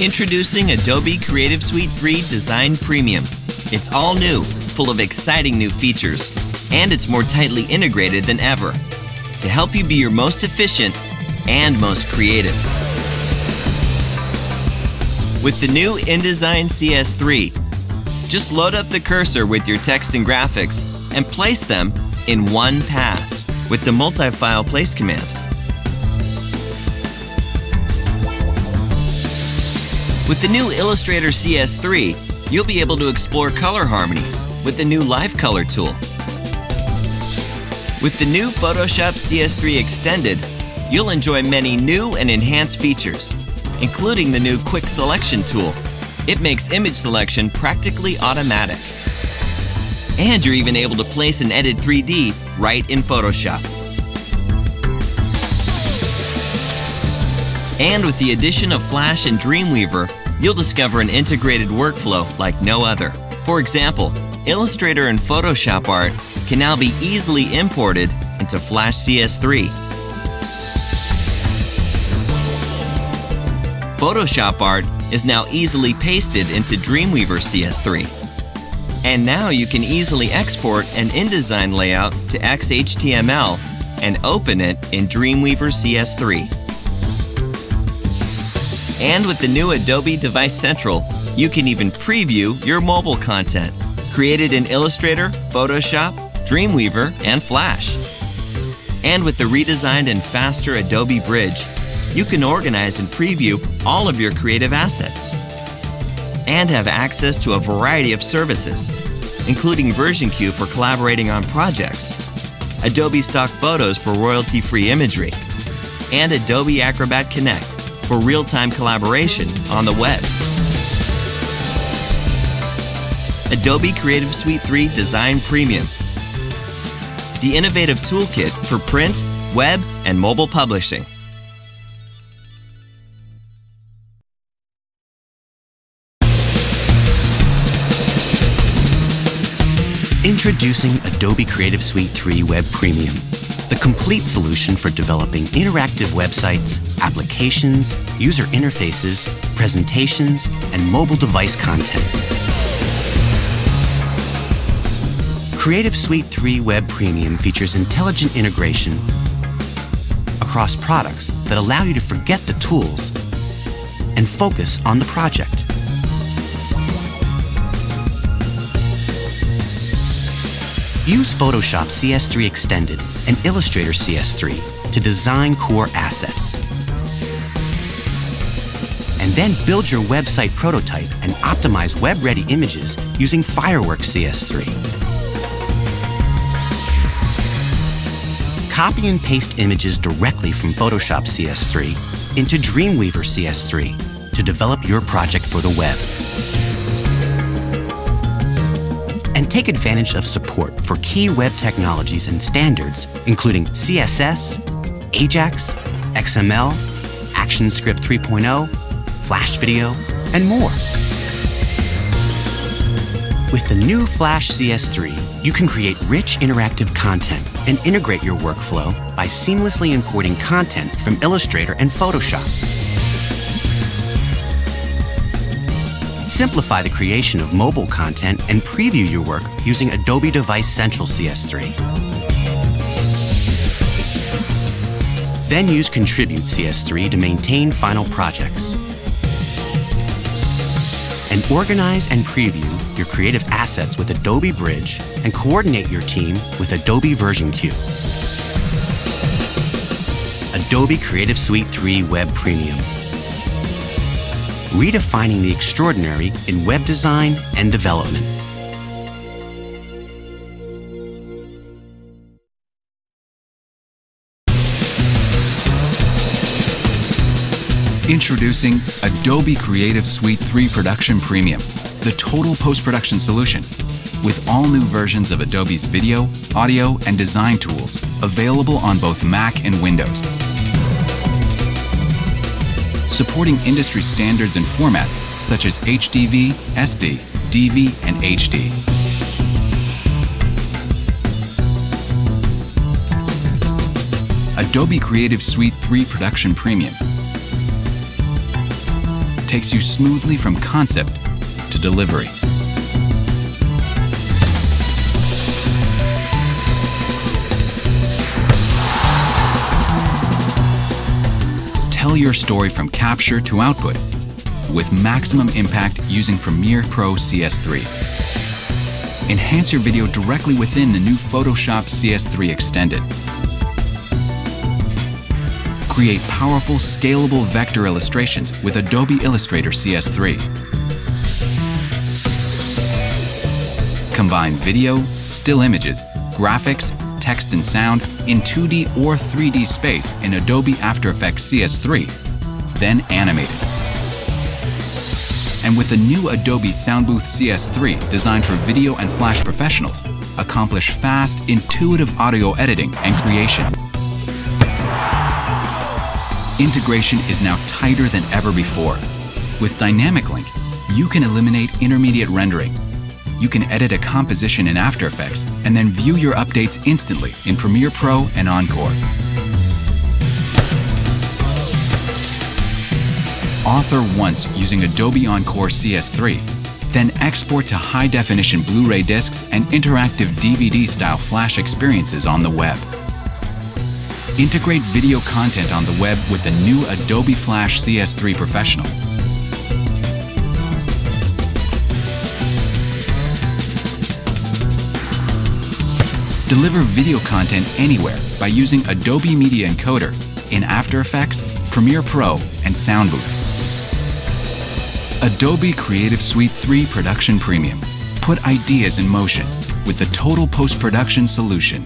Introducing Adobe Creative Suite 3 Design Premium. It's all new, full of exciting new features, and it's more tightly integrated than ever to help you be your most efficient and most creative. With the new InDesign CS3, just load up the cursor with your text and graphics and place them in one pass with the multi-file place command. With the new Illustrator CS3, you'll be able to explore color harmonies with the new Live Color tool. With the new Photoshop CS3 Extended, you'll enjoy many new and enhanced features, including the new Quick Selection tool. It makes image selection practically automatic. And you're even able to place and edit 3D right in Photoshop. And with the addition of Flash and Dreamweaver, you'll discover an integrated workflow like no other. For example, Illustrator and Photoshop art can now be easily imported into Flash CS3. Photoshop art is now easily pasted into Dreamweaver CS3. And now you can easily export an InDesign layout to XHTML and open it in Dreamweaver CS3. And with the new Adobe Device Central, you can even preview your mobile content, created in Illustrator, Photoshop, Dreamweaver, and Flash. And with the redesigned and faster Adobe Bridge, you can organize and preview all of your creative assets. And have access to a variety of services, including Version Cue for collaborating on projects, Adobe Stock Photos for royalty-free imagery, and Adobe Acrobat Connect for real-time collaboration on the web. Adobe Creative Suite 3 Design Premium. The innovative toolkit for print, web, and mobile publishing. Introducing Adobe Creative Suite 3 Web Premium the complete solution for developing interactive websites, applications, user interfaces, presentations, and mobile device content. Creative Suite 3 Web Premium features intelligent integration across products that allow you to forget the tools and focus on the project. Use Photoshop CS3 Extended and Illustrator CS3 to design core assets. And then build your website prototype and optimize web-ready images using Fireworks CS3. Copy and paste images directly from Photoshop CS3 into Dreamweaver CS3 to develop your project for the web. Take advantage of support for key web technologies and standards, including CSS, AJAX, XML, ActionScript 3.0, Flash Video, and more. With the new Flash CS3, you can create rich interactive content and integrate your workflow by seamlessly importing content from Illustrator and Photoshop. Simplify the creation of mobile content and preview your work using Adobe Device Central CS3. Then use Contribute CS3 to maintain final projects. And organize and preview your creative assets with Adobe Bridge and coordinate your team with Adobe Version Cue. Adobe Creative Suite 3 Web Premium redefining the extraordinary in web design and development. Introducing Adobe Creative Suite 3 Production Premium, the total post-production solution, with all new versions of Adobe's video, audio, and design tools available on both Mac and Windows supporting industry standards and formats such as HDV, SD, DV, and HD. Adobe Creative Suite 3 Production Premium takes you smoothly from concept to delivery. Your story from capture to output with maximum impact using Premiere Pro CS3. Enhance your video directly within the new Photoshop CS3 Extended. Create powerful, scalable vector illustrations with Adobe Illustrator CS3. Combine video, still images, graphics, text and sound in 2D or 3D space in Adobe After Effects CS3, then animate it. And with the new Adobe Soundbooth CS3 designed for video and flash professionals, accomplish fast, intuitive audio editing and creation. Integration is now tighter than ever before. With Dynamic Link, you can eliminate intermediate rendering. You can edit a composition in After Effects and then view your updates instantly in Premiere Pro and Encore. Author once using Adobe Encore CS3, then export to high definition Blu ray discs and interactive DVD style flash experiences on the web. Integrate video content on the web with the new Adobe Flash CS3 Professional. Deliver video content anywhere by using Adobe Media Encoder in After Effects, Premiere Pro, and Soundbooth. Adobe Creative Suite 3 Production Premium. Put ideas in motion with the total post production solution.